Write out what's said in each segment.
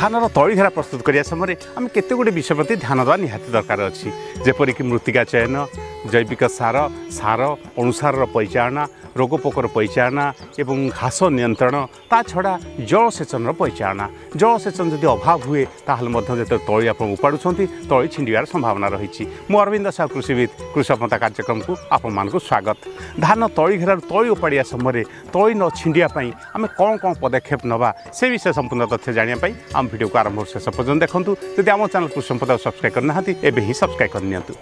ধানর তৈঘেরা প্রস্তুত করার সময় আমি কেতে বিষয় প্রতি ধ্যান দেওয়া নিহতি দরকার অপরিকি মৃত্তিকা চয়ন জৈবিক সার সার অনুসারর পরিচালনা ରୋଗ ପୋକର ପରିଚାଳନା ଏବଂ ଘାସ ନିୟନ୍ତ୍ରଣ ତା ଛଡ଼ା ଜଳସେଚନର ପରିଚାଳନା ଜଳସେଚନ ଯଦି ଅଭାବ ହୁଏ ତାହେଲେ ମଧ୍ୟ ଯେତେବେଳେ ତଳି ଆପଣ ଉପାଡ଼ୁଛନ୍ତି ତଳି ଛିଣ୍ଡିବାର ସମ୍ଭାବନା ରହିଛି ମୁଁ ଅରବିନ୍ଦ ସାହୁ କୃଷିବିତ୍ କୃଷକତା କାର୍ଯ୍ୟକ୍ରମକୁ ଆପଣମାନଙ୍କୁ ସ୍ୱାଗତ ଧାନ ତଳି ଘେରାରୁ ତଳି ଉପାଡ଼ିବା ସମୟରେ ତଳି ନ ଛିଣ୍ଡିବା ପାଇଁ ଆମେ କ'ଣ କ'ଣ ପଦକ୍ଷେପ ନେବା ସେ ବିଷୟରେ ସମ୍ପୂର୍ଣ୍ଣ ତଥ୍ୟ ଜାଣିବା ପାଇଁ ଆମ ଭିଡ଼ିଓକୁ ଆରମ୍ଭରୁ ଶେଷ ପର୍ଯ୍ୟନ୍ତ ଦେଖନ୍ତୁ ଯଦି ଆମ ଚ୍ୟାନେଲ କୃଷି ସମ୍ପଦାକୁ ସବସ୍କ୍ରାଇବ୍ କରିନାହାନ୍ତି ଏବେ ହିଁ ସବସ୍କ୍ରାଇବ୍ କରିନିଅନ୍ତୁ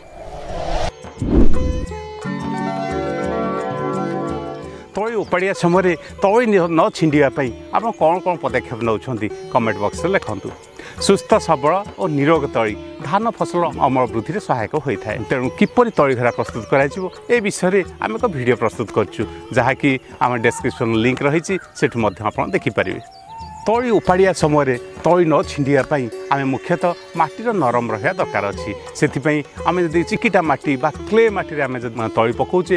ତଳି ଉପାଡ଼ିବା ସମୟରେ ତଳି ନ ଛିଣ୍ଡିବା ପାଇଁ ଆପଣ କ'ଣ କ'ଣ ପଦକ୍ଷେପ ନେଉଛନ୍ତି କମେଣ୍ଟ ବକ୍ସରେ ଲେଖନ୍ତୁ ସୁସ୍ଥ ସବଳ ଓ ନିରୋଗ ତଳି ଧାନ ଫସଲ ଅମଳ ବୃଦ୍ଧିରେ ସହାୟକ ହୋଇଥାଏ ତେଣୁ କିପରି ତଳି ପ୍ରସ୍ତୁତ କରାଯିବ ଏ ବିଷୟରେ ଆମେ ଏକ ଭିଡ଼ିଓ ପ୍ରସ୍ତୁତ କରିଛୁ ଯାହାକି ଆମ ଡେସ୍କ୍ରିପସନ୍ ଲିଙ୍କ୍ ରହିଛି ସେଠୁ ମଧ୍ୟ ଆପଣ ଦେଖିପାରିବେ ତଳି ଉପାଡ଼ିବା ସମୟରେ ତଳି ନ ଛିଣ୍ଡିବା ପାଇଁ ଆମେ ମୁଖ୍ୟତଃ ମାଟିର ନରମ ରହିବା ଦରକାର ଅଛି ସେଥିପାଇଁ ଆମେ ଯଦି ଚିକିଟା ମାଟି ବା କ୍ଲେ ମାଟିରେ ଆମେ ଯଦି ତଳି ପକାଉଛେ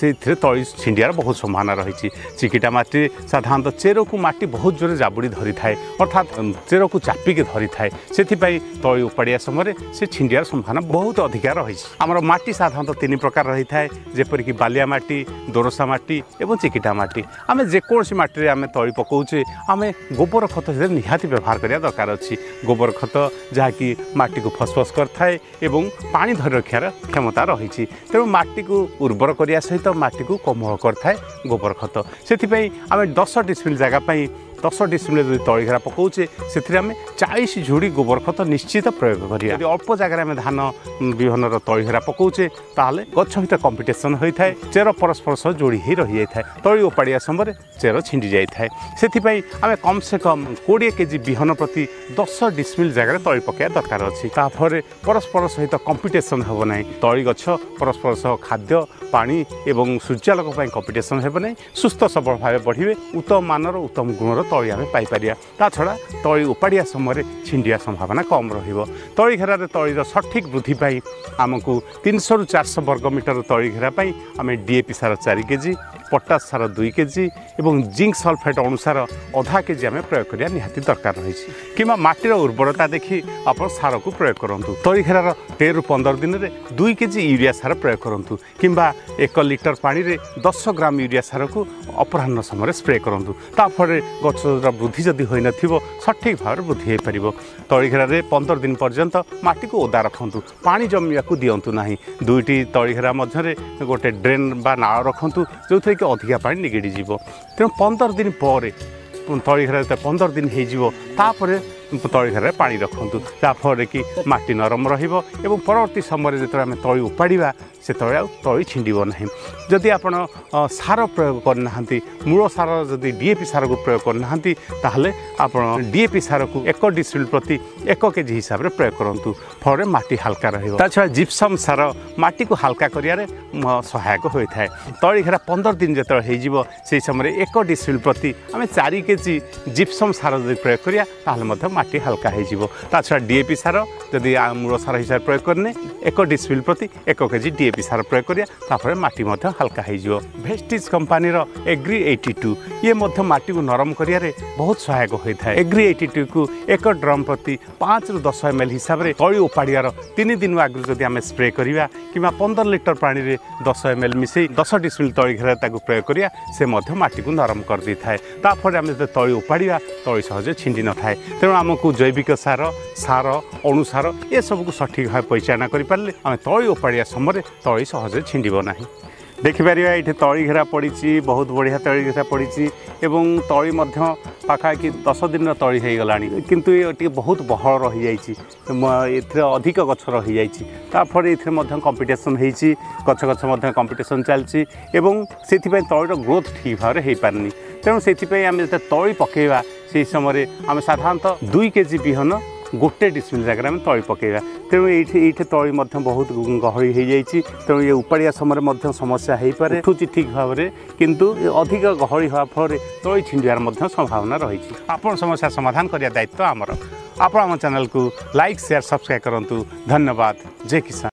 ସେଥିରେ ତଳି ଛିଣ୍ଡିବାର ବହୁତ ସମ୍ଭାବନା ରହିଛି ଚିକିଟା ମାଟିରେ ସାଧାରଣତଃ ଚେରକୁ ମାଟି ବହୁତ ଜୋରରେ ଜାବୁଡ଼ି ଧରିଥାଏ ଅର୍ଥାତ୍ ଚେରକୁ ଚାପିକି ଧରିଥାଏ ସେଥିପାଇଁ ତଳି ଉପାଡ଼ିବା ସମୟରେ ସେ ଛିଣ୍ଡିବାର ସମ୍ଭାବନା ବହୁତ ଅଧିକା ରହିଛି ଆମର ମାଟି ସାଧାରଣତଃ ତିନି ପ୍ରକାର ରହିଥାଏ ଯେପରିକି ବାଲିଆ ମାଟି ଦୋରସା ମାଟି ଏବଂ ଚିକିଟା ମାଟି ଆମେ ଯେକୌଣସି ମାଟିରେ ଆମେ ତଳି ପକାଉଛେ ଆମେ ଗୋବର ଖତ ସେଥିରେ ନିହାତି ବ୍ୟବହାର କରିବା ଦରକାର ଅଛି ଗୋବର ଖତ ଯାହାକି ମାଟିକୁ ଫସଫସ କରିଥାଏ ଏବଂ ପାଣି ଧରି ରଖିବାର କ୍ଷମତା ରହିଛି ତେଣୁ ମାଟିକୁ ଉର୍ବର କରିବା ସହିତ ମାଟିକୁ କୋମଳ କରିଥାଏ ଗୋବର ଖତ ସେଥିପାଇଁ ଆମେ ଦଶ ଡିସମିଲ୍ ଜାଗା ପାଇଁ দশ ডিসমিলে যদি তଳିଘେରା ପକାଉଛେ ସେଥିରେ ଆମେ ଚାଳିଶ ଝୁଡ଼ି ଗୋବର ଖତ ନିଶ୍ଚିତ ପ୍ରୟୋଗ କରିବା ଯଦି ଅଳ୍ପ ଜାଗାରେ ଆମେ ଧାନ ବିହନର ତଳିଘେରା ପକାଉଛେ ତାହେଲେ ଗଛ ଭିତରେ କମ୍ପିଟିସନ୍ ହୋଇଥାଏ ଚେର ପରସ୍ପର ସହ ଯୋଡ଼ି ହୋଇ ରହିଯାଇଥାଏ ତଳି ଓପାଡ଼ିବା ସମୟରେ ଚେର ଛିଣ୍ଡି ଯାଇଥାଏ ସେଥିପାଇଁ ଆମେ କମ୍ ସେ କମ୍ କୋଡ଼ିଏ କେଜି ବିହନ ପ୍ରତି ଦଶ ଡିସମିଲ୍ ଜାଗାରେ ତଳି ପକାଇବା ଦରକାର ଅଛି ତାପରେ ପରସ୍ପର ସହିତ କମ୍ପିଟିସନ୍ ହେବ ନାହିଁ ତଳି ଗଛ ପରସ୍ପର ସହ ଖାଦ୍ୟ ପାଣି ଏବଂ ସୂର୍ଯ୍ୟାଲୋକ ପାଇଁ କମ୍ପିଟିସନ୍ ହେବ ନାହିଁ ସୁସ୍ଥ ସବଳ ଭାବେ ବଢ଼ିବେ ଉତ୍ତମ ମାନର ଉତ୍ତମ ଗୁଣର ତଳି ଆମେ ପାଇପାରିବା ତା ଛଡ଼ା ତଳି ଉପାଡ଼ିବା ସମୟରେ ଛିଣ୍ଡିବା ସମ୍ଭାବନା କମ୍ ରହିବ ତଳି ଘେରାରେ ତଳିର ସଠିକ୍ ବୃଦ୍ଧି ପାଇଁ ଆମକୁ ତିନିଶହରୁ ଚାରିଶହ ବର୍ଗ ମିଟର ତଳି ଘେରା ପାଇଁ ଆମେ ଡି ଏ ପି ସାର ଚାରି କେଜି পটাশ সার দুই কেজি এবং জিঙ্ক সলফেট অনুসার অধা কেজি আমি প্রয়োগ করা নিহতি দরকার রয়েছে কিংবা মাটির উর্বরতা দেখি আপনার সারক প্রয়োগ করতু তরিখেরার তের পনেরো দিনের দুই কেজি ইউরিয়া সার প্রয়োগ করতু কিংবা এক লিটর পাণিরে দশ গ্রাম ইউরিয়া সারক অপরাহ্ন সময় স্প্রে করতু তাফলে ফলে গছর বৃদ্ধি যদি হয়ে নথিব সঠিক ভাবে বৃদ্ধি হয়ে পার তরিখেরার পনেরো দিন পর্যন্ত মাটিকে ওদা রাখতু পা জমিয়া দিও না দুইটি তরিখেরা মধ্যে গোটে ড্রেন বা না রাখতু যে অধিকা পাড় নিগেডি জিব তেন 15 দিন পরে পুনতড়ি খরাতে 15 দিন হে জিব তা পরে ତଳି ଘେରରେ ପାଣି ରଖନ୍ତୁ ଯାହାଫଳରେ କି ମାଟି ନରମ ରହିବ ଏବଂ ପରବର୍ତ୍ତୀ ସମୟରେ ଯେତେବେଳେ ଆମେ ତଳି ଉପାଡ଼ିବା ସେତେବେଳେ ଆଉ ତଳି ଛିଣ୍ଡିବ ନାହିଁ ଯଦି ଆପଣ ସାର ପ୍ରୟୋଗ କରିନାହାନ୍ତି ମୂଳ ସାର ଯଦି ଡିଏପି ସାରକୁ ପ୍ରୟୋଗ କରିନାହାନ୍ତି ତାହେଲେ ଆପଣ ଡିଏପି ସାରକୁ ଏକ ଡିସିଲ୍ ପ୍ରତି ଏକ କେଜି ହିସାବରେ ପ୍ରୟୋଗ କରନ୍ତୁ ଫଳରେ ମାଟି ହାଲକା ରହିବ ତା ଛଡ଼ା ଜିପ୍ସମ୍ ସାର ମାଟିକୁ ହାଲକା କରିବାରେ ସହାୟକ ହୋଇଥାଏ ତଳି ଘେରା ପନ୍ଦର ଦିନ ଯେତେବେଳେ ହୋଇଯିବ ସେହି ସମୟରେ ଏକ ଡିସିଲ୍ ପ୍ରତି ଆମେ ଚାରି କେଜି ଜିପ୍ସମ୍ ସାର ଯଦି ପ୍ରୟୋଗ କରିବା ତାହେଲେ ମଧ୍ୟ মাটি হালকা হয়ে যাব তাছাড়া ডিএপি সার যদি মূল সার হিসাবে প্রয়োগ করে এক ডিসপিল প্রতি এক কেজি ডিএপি সার প্রয়োগ করা তাপরে মাটি মধ্যে হালকা হয়ে যাব ভেস্টিজ কোম্পানির এগ্রি এইটি টু ইয়ে মধ্যে মাটিকে নরম করিয়ারে বহু সহায়ক হয়ে থাকে এগ্রি এইটি টু কু এক ড্রম প্রতি পাঁচ রু দশ এম এল হিসাবে তলি উপাড়িয়ার তিন দিন আগে যদি আমি স্প্রে করা কিংবা পনেরো লিটর পাঁচ দশ এম এল মিশাই দশ ডিসপিল তলি ঘেরা তাকে প্রয়োগ করা সে মাটি নরম করে দিয়ে থাকে তাপরে আমি যদি তলি উপাড়া তলি সহজে ছিঁড়ি নথায় তেমন আম ଆମକୁ ଜୈବିକ ସାର ସାର ଅଣୁସାର ଏସବୁକୁ ସଠିକ୍ ଭାବେ ପରିଚାଳନା କରିପାରିଲେ ଆମେ ତଳି ଓପାଡ଼ିବା ସମୟରେ ତଳି ସହଜରେ ଛିଣ୍ଡିବ ନାହିଁ ଦେଖିପାରିବା ଏଇଠି ତଳି ଘେରା ପଡ଼ିଛି ବହୁତ ବଢ଼ିଆ ତଳି ଘେରା ପଡ଼ିଛି ଏବଂ ତଳି ମଧ୍ୟ ପାଖାପାଖି ଦଶ ଦିନର ତଳି ହୋଇଗଲାଣି କିନ୍ତୁ ଏ ଟିକେ ବହୁତ ବହଳ ରହିଯାଇଛି ଏଥିରେ ଅଧିକ ଗଛ ରହିଯାଇଛି ତାପରେ ଏଥିରେ ମଧ୍ୟ କମ୍ପିଟିସନ୍ ହେଇଛି ଗଛ ଗଛ ମଧ୍ୟ କମ୍ପିଟିସନ୍ ଚାଲିଛି ଏବଂ ସେଥିପାଇଁ ତଳିର ଗ୍ରୋଥ୍ ଠିକ୍ ଭାବରେ ହୋଇପାରିନି ତେଣୁ ସେଥିପାଇଁ ଆମେ ଯେତେ ତଳି ପକାଇବା ସେହି ସମୟରେ ଆମେ ସାଧାରଣତଃ ଦୁଇ କେ ଜି ବିହନ ଗୋଟେ ଡିସ୍ପ୍ଲିନ୍ ଜାଗାରେ ଆମେ ତଳି ପକାଇବା ତେଣୁ ଏଇଠି ଏଇଠି ତଳି ମଧ୍ୟ ବହୁତ ଗହଳି ହୋଇଯାଇଛି ତେଣୁ ଏ ଉପାଡ଼ିଆ ସମୟରେ ମଧ୍ୟ ସମସ୍ୟା ହୋଇପାରେ ଉଠୁଛି ଠିକ୍ ଭାବରେ କିନ୍ତୁ ଅଧିକ ଗହଳି ହେବା ଫଳରେ ତଳି ଛିଣ୍ଡିବାର ମଧ୍ୟ ସମ୍ଭାବନା ରହିଛି ଆପଣ ସମସ୍ୟା ସମାଧାନ କରିବା ଦାୟିତ୍ୱ ଆମର ଆପଣ ଆମ ଚ୍ୟାନେଲକୁ ଲାଇକ୍ ସେୟାର ସବସ୍କ୍ରାଇବ୍ କରନ୍ତୁ ଧନ୍ୟବାଦ ଜେ କିଷାନ